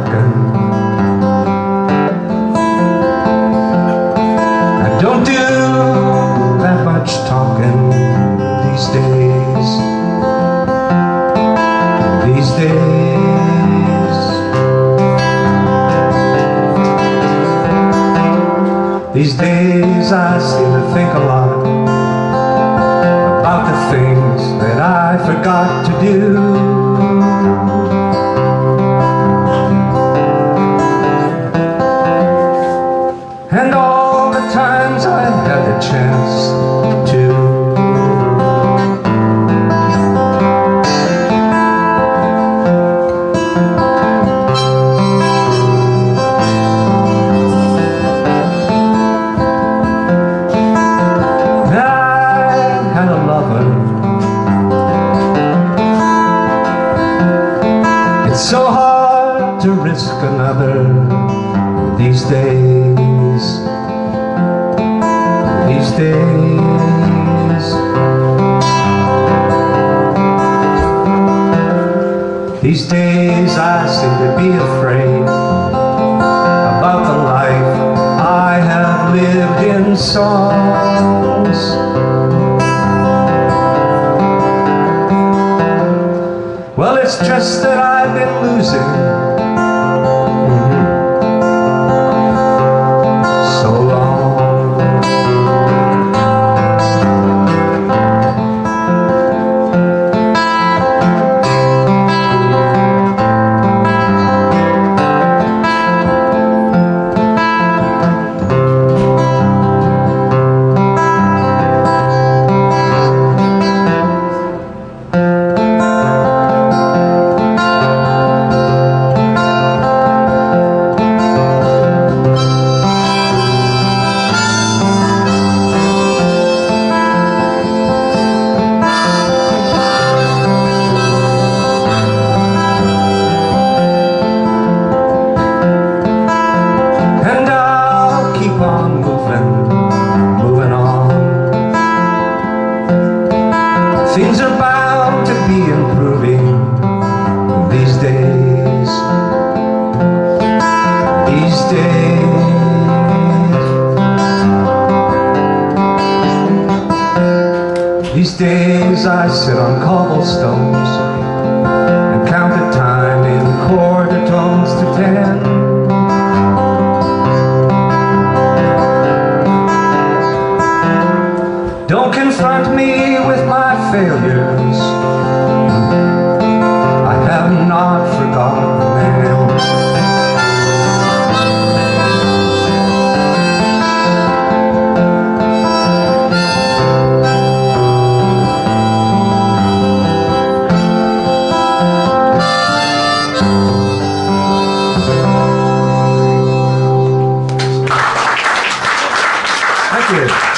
I don't do that much talking these days. These days. These days I seem to think a lot about the things that I forgot to do. And all the times I had the chance to. It's so hard to risk another these days. These days. These days I seem to be afraid about the life I have lived in songs. Well, it's just that I've been losing These days I sit on cobblestones and count the time in quarter tones to ten. Don't confront me with my failures. Thank you.